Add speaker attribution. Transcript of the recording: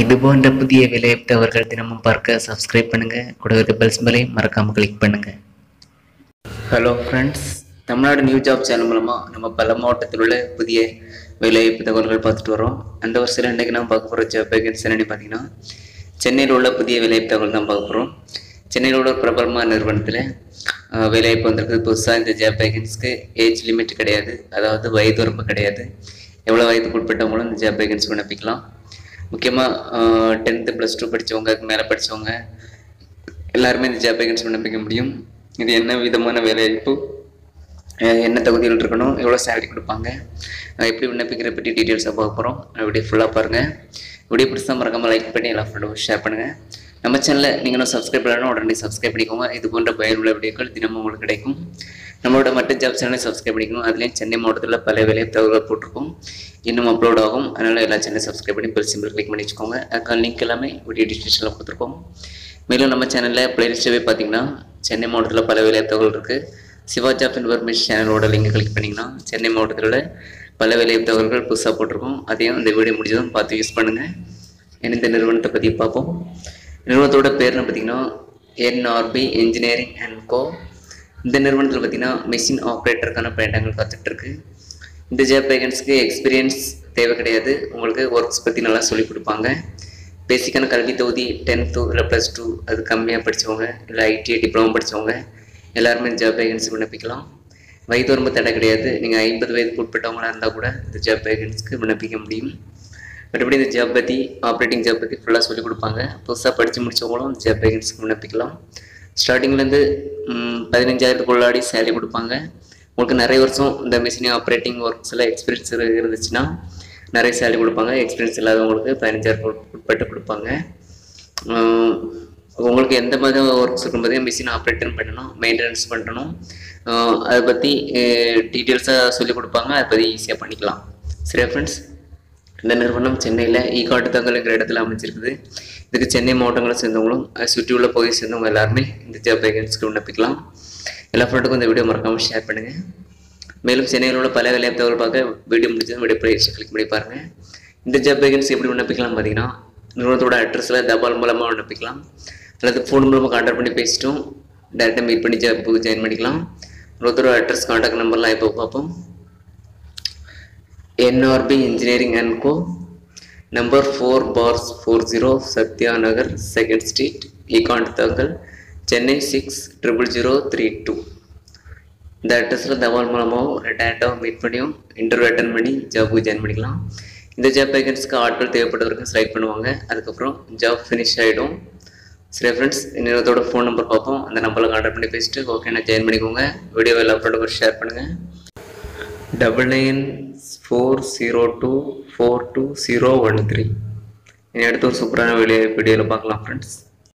Speaker 1: இது போன்ற புதிய விலையத்தவர்கள் தினமும் பார்க்க சப்ஸ்கிரைப் பண்ணுங்க. கூட இருக்க பெல்ஸ் மேலே மறக்காம கிளிக் பண்ணுங்க. Hello friends Tamil Nadu new job channel மூலமாக நம்ம பல மாவட்டத்தில் உள்ள புதிய வேலைவாய்ப்பு தகவல்கள் பார்த்துட்டு வரோம் அந்த வருஷத்தில் இன்றைக்கி நம்ம பார்க்க போகிற ஜாப் வேகன்சி என்னன்னு பார்த்தீங்கன்னா சென்னையில் உள்ள புதிய வேலைவாய்ப்பு தகவல் தான் பார்க்க போகிறோம் சென்னையில் உள்ள ஒரு பிரபலமான நிறுவனத்தில் வேலைவாய்ப்பு வந்திருக்கு புதுசாக இந்த ஜாப் வேகன்ஸ்க்கு ஏஜ் லிமிட் கிடையாது. அதாவது வயது வரம்பு கிடையாது. எவ்வளோ வயதுக்கு உட்பட்டவங்களும் இந்த ஜாப் வேகன்சி விண்ணப்பிக்கலாம். முக்கியமாக டென்த்து ப்ளஸ் டூ படித்தவங்க அதுக்கு மேலே படித்தவங்க எல்லாருமே இந்த ஜாப் வேகன்சி விண்ணப்பிக்க முடியும். இது என்ன விதமான வேலைவாய்ப்பு என்ன தகுதிகள் இருக்கணும்? எவ்வளோ சேலரி கொடுப்பாங்க? எப்படி விண்ணப்பிக்கிற பற்றி டீட்டெயில்ஸாக பார்க்க போகிறோம் ஃபுல்லாக பாருங்கள் இப்படியே பிடிச்சா மறக்காமல் லைக் பண்ணி எல்லா ஃப்ரெண்டும் ஷேர் பண்ணுங்கள் நம்ம சேனலில் நீங்கள் இன்னும் சப்ஸ்கிரைப் பண்ணணும் உடனே சப்ஸ்கிரைப் பண்ணிக்கோங்க. இது போன்ற பயனுள்ள வீடியோக்கள் தினமும் உங்களுக்கு கிடைக்கும். நம்மளோட மற்ற ஜாப் சேனலை சப்ஸ்கிரைப் பண்ணிக்கணும் அதுலேயும் சென்னை மாவட்டத்தில் பல வேலை தகவல்கள் போட்டிருக்கோம். இன்னும் அப்லோட் ஆகும். அதனால் எல்லா சேனலும் சப்ஸ்கிரைப் பண்ணி பெல் சிம்பிள் கிளிக் பண்ணி வச்சுக்கோங்க. அதுக்கான லிங்க் எல்லாமே வீடியோ டிஸ்கிரிப்ஷனில் கொடுத்துருக்கோம். மேலும் நம்ம சேனலில் பிளேலிஸ்ட்டே பார்த்தீங்கன்னா சென்னை மாவட்டத்தில் பல வேலை தகவல் இருக்குது சிவா ஜாப் இன்ஃபர்மேஷன் சேனலோட லிங்க் கிளிக் பண்ணிங்கன்னா சென்னை மாவட்டத்தில் பல வேலை தகவல்கள் புதுசாக போட்டிருக்கோம். அதையும் இந்த வீடியோ முடிஞ்சதும் பார்த்து யூஸ் பண்ணுங்கள் ஏன்னா இந்த நிறுவனத்தை பற்றி பார்ப்போம். நிறுவனத்தோட பேர்னு பார்த்தீங்கன்னா என்ஆர்பி இன்ஜினியரிங் அண்ட் கோ இந்த நிறுவனத்தில் பார்த்தீங்கன்னா மிஷின் ஆப்ரேட்டருக்கான பயணங்கள் காத்துட்ருக்கு இந்த ஜாப் வேகன்ஸ்க்கு எக்ஸ்பீரியன்ஸ் தேவை கிடையாது. உங்களுக்கு ஒர்க்ஸ் பற்றி நல்லா சொல்லிக் கொடுப்பாங்க. பேசிக்கான கல்வி தொகுதி டென்த்து இல்லை ப்ளஸ் டூ அது கம்மியாக படித்தவங்க இல்லை ஐடிஐ டிப்ளமோ படித்தவங்க எல்லாருமே ஜாப் வேகன்சி விண்ணப்பிக்கலாம். வயது வரம்பு தடை கிடையாது. நீங்கள் ஐம்பது வயதுக்கு உட்பட்டவங்களாக இருந்தால் கூட இந்த ஜாப் வேகன்ஸ்க்கு விண்ணப்பிக்க முடியும். மற்றபடி இந்த ஜாப் பற்றி ஆப்ரேட்டிங் ஜாப் பற்றி ஃபுல்லாக சொல்லிக் கொடுப்பாங்க. புதுசாக படித்து முடிச்சவங்களும் இந்த ஜாப் வேகன்ஸ்க்கு விண்ணப்பிக்கலாம் ஸ்டார்டிங்லேருந்து பதினஞ்சாயிரத்துக்குள்ளாடி சேலரி கொடுப்பாங்க. உங்களுக்கு நிறைய வருஷம் இந்த மிஷினி ஆப்ரேட்டிங் ஒர்க்ஸில் எக்ஸ்பீரியன்ஸ் இருந்துச்சுன்னா நிறைய சேலரி கொடுப்பாங்க. எக்ஸ்பீரியன்ஸ் இல்லாதவங்களுக்கு பதினஞ்சாயிரம் உட்பட்டு கொடுப்பாங்க. உங்களுக்கு எந்த மாதிரி ஒர்க்ஸ் இருக்கும் பார்த்தீங்கன்னா மிஷின் ஆப்ரேட்டன் பண்ணணும் மெயின்டெனன்ஸ் பண்ணணும். அதை பற்றி டீட்டெயில்ஸாக சொல்லிக் கொடுப்பாங்க. அதை பற்றி ஈஸியாக பண்ணிக்கலாம். சரியா ஃப்ரெண்ட்ஸ் இந்த நிறுவனம் சென்னையில் ஈகாட்டு e தங்கல்ங்கிற இடத்துல அமைச்சிருக்குது இதுக்கு சென்னை மாவட்டங்களை சேர்ந்தவங்களும் அதை பகுதியை சேர்ந்தவங்க எல்லாருமே இந்த ஜாப் வேகன்ஸ்க்கு விண்ணப்பிக்கலாம். எல்லா ஃப்ரெண்டுக்கும் இந்த வீடியோ மறக்காமல் ஷேர் பண்ணுங்கள் மேலும் சென்னையில் உள்ள பல வேலைவாய்ப்பு தகவல் பார்க்க வீடியோ முடிச்சதும் வீடியோ பயிற்சி கிளிக் பண்ணி பாருங்கள் இந்த ஜாப் வேகன்சி எப்படி விண்ணப்பிக்கலாம் பார்த்தீங்கன்னா நிறுவனத்தோட அட்ரஸில் தபால் மூலமாக விண்ணப்பிக்கலாம். அல்லது ஃபோன் மூலமாக கான்டாக்ட் பண்ணி பேசிட்டோம் டேரெக்டாக மீட் பண்ணி ஜாப் ஜாயின் பண்ணிக்கலாம். நிறுவனத்தோட அட்ரஸ் கான்டாக்ட் நம்பர்லாம் இப்போ பார்ப்போம்? NRP engineering and co number four parse four zero Sathya Nagar second street Ekkattuthangal Chennai six triple zero three two இந்த அட்ரஸில் தபால் மூலமாகவும் டேரெக்டாகவும் மீட் பண்ணியும் இன்டர்வியூ அட்டன் பண்ணி ஜாபுக்கு ஜாயின் பண்ணிக்கலாம். இந்த ஜாப் வேகன்ஸ்க்கு ஆட்கள் தேவைப்பட்டவருக்கு செலக்ட் பண்ணுவாங்க. அதுக்கப்புறம் ஜாப் ஃபினிஷ் ஆகிடும் சரி ஃப்ரெண்ட்ஸ் இன்னொருத்தோட ஃபோன் நம்பர் பார்ப்போம். அந்த நம்பரில் கான்டாக்ட் பண்ணி பேசிட்டு ஓகே நான் ஜாயின் பண்ணிக்கோங்க. வீடியோ எல்லா ஃப்ரெண்டுக்கும் ஷேர் பண்ணுங்கள் double nine four zero two four two zero one three இனி அடுத்த ஒரு சூப்பரான வீடியோ வீடியோவில் பார்க்கலாம் ஃப்ரெண்ட்ஸ்